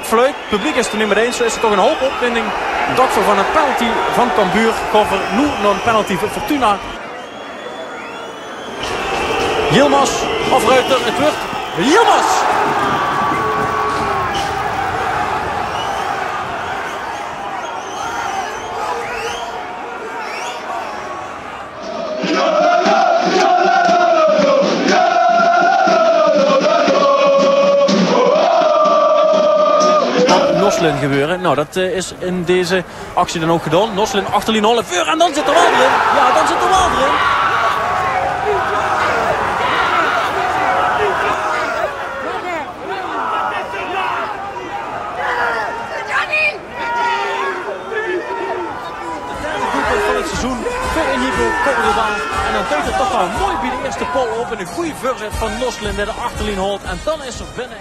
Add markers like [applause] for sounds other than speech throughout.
fluit. Het publiek is er mee eens. Zo is er toch een hoop opwinding. Dokter van een penalty van Cambuur. Cover nu nog een penalty voor Fortuna. Yilmaz of. Het wordt Yilmaz. Noslin gebeuren. Nou, dat uh, is in deze actie dan ook gedaan. Noslin achterlijn half vuur en dan zit er wel erin. Ja, dan zit er baan. En dan duikt het toch wel mooi bij de eerste pol op. En een goede voorzet van Noslin bij de achterlijn holt. En dan is er binnen.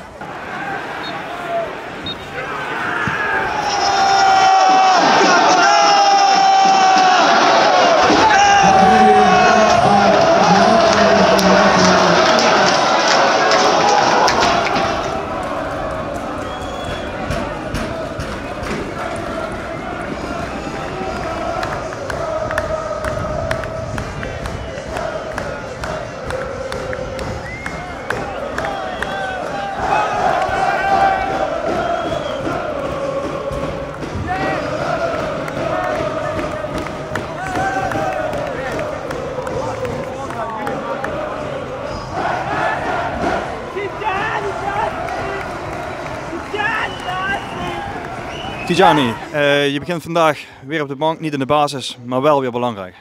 Tijani, uh, je begint vandaag weer op de bank, niet in de basis, maar wel weer belangrijk.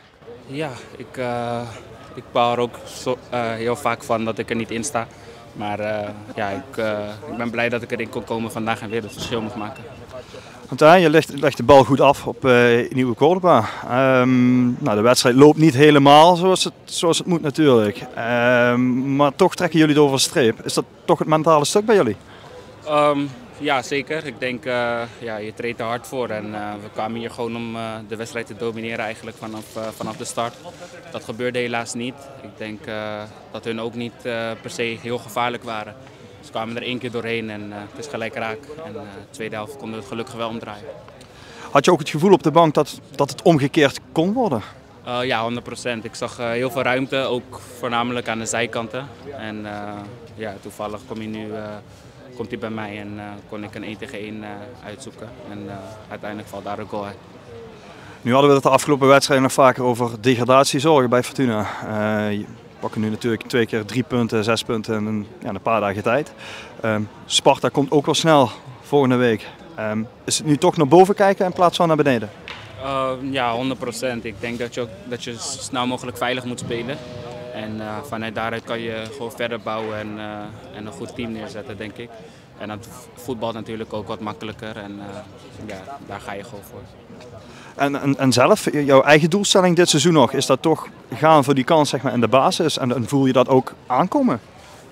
Ja, ik, uh, ik baal er ook zo, uh, heel vaak van dat ik er niet in sta. Maar ja, ik, ik, ben blij dat ik erin kon komen vandaag en weer het verschil mag maken. Want je legt, legt, de bal goed af op Nieuwe Cordoba. Um, nou, de wedstrijd loopt niet helemaal zoals het, zoals het moet natuurlijk. Um, maar toch trekken jullie het over de streep. Is dat toch het mentale stuk bij jullie? Um, ja, zeker. Ik denk, uh, ja, je treedt er hard voor. En uh, we kwamen hier gewoon om uh, de wedstrijd te domineren eigenlijk vanaf, vanaf de start. Dat gebeurde helaas niet. Ik denk dat hun ook niet per se heel gevaarlijk waren. Ze kwamen er één keer doorheen en het is gelijk raak. En de tweede helft konden we het gelukkig wel omdraaien. Had je ook het gevoel op de bank dat, dat het omgekeerd kon worden? ja, 100%. Ik zag heel veel ruimte, ook voornamelijk aan de zijkanten. En ja, toevallig kom je nu komt hij bij mij en uh, kon ik een 1 tegen 1 uh, uitzoeken. En uh, uiteindelijk valt daar een goal uit. Nu hadden we het de afgelopen wedstrijden nog vaker over degradatiezorgen bij Fortuna. je pakken nu natuurlijk twee keer drie punten, zes punten in een, ja, een paar dagen tijd. Um, Sparta komt ook wel snel volgende week. Um, is het nu toch naar boven kijken in plaats van naar beneden? ja, 100%. Ik denk dat je, ook, dat je zo snel mogelijk veilig moet spelen. En uh, vanuit daaruit kan je gewoon verder bouwen en, uh, en een goed team neerzetten, denk ik. En dan voetbal natuurlijk ook wat makkelijker en uh, ja, daar ga je gewoon voor. En, en, en, zelf, jouw eigen doelstelling dit seizoen nog, is dat toch gaan voor die kans zeg maar, in de basis? En, en voel je dat ook aankomen?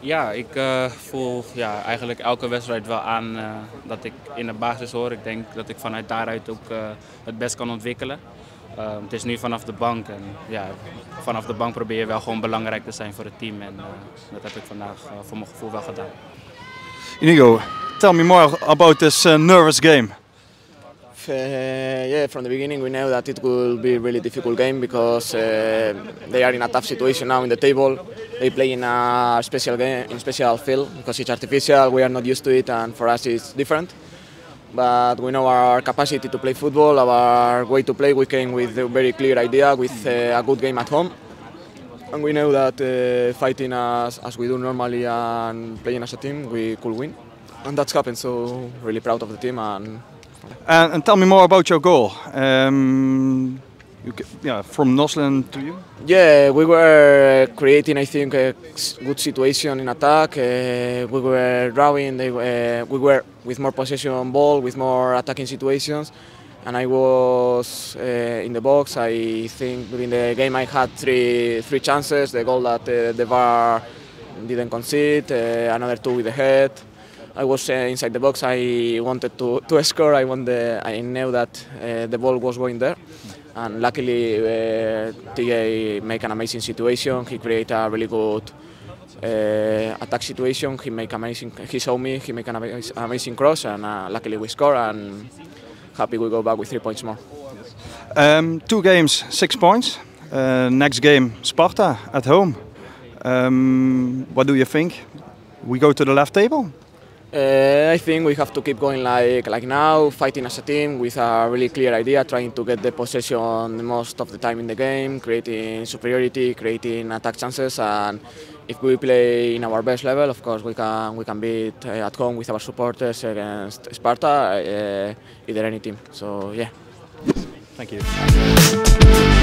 Ja, ik voel ja, eigenlijk elke wedstrijd wel aan dat ik in de basis hoor. Ik denk dat ik vanuit daaruit ook het best kan ontwikkelen. Uh, het is nu vanaf de bank en ja, vanaf de bank probeer je wel gewoon belangrijk te zijn voor het team en uh, dat heb ik vandaag uh, voor mijn gevoel wel gedaan. Inigo, tell me more about this nervous game. yeah, from the beginning we know that it will be a really difficult game because they are in a tough situation now in the table. They play in a special game, in special field because it's artificial. We are not used to it, and for us it's different. But we know our capacity to play football, our way to play. We came with a very clear idea, with uh, a good game at home, and we know that uh, fighting as, as we do normally and playing as a team, we could win, and that's happened. So really proud of the team and. And, and tell me more about your goal. Um, yeah, from Noslin to you? Yeah, we were creating, I think, a good situation in attack. Uh, we were drawing, they, uh, we were with more possession on ball, with more attacking situations. And I was uh, in the box. I think during the game I had three three chances. The goal that uh, the VAR didn't concede, uh, another two with the head. I was uh, inside the box. I wanted to, to [laughs] score. I, wanted, I knew that the ball was going there and luckily uh, TJ make an amazing situation. He created a really good uh, attack situation. He make amazing. He showed me. He make an amazing, amazing cross, and uh, luckily we score. And happy we go back with three points more. Um, two games, six points. Uh, next game, Sparta at home. Um, what do you think? We go to the left table? Uh, I think we have to keep going like like now, fighting as a team with a really clear idea, trying to get the possession most of the time in the game, creating superiority, creating attack chances, and if we play in our best level, of course we can we can beat uh, at home with our supporters against Sparta, uh, either any team. So yeah. Thank you.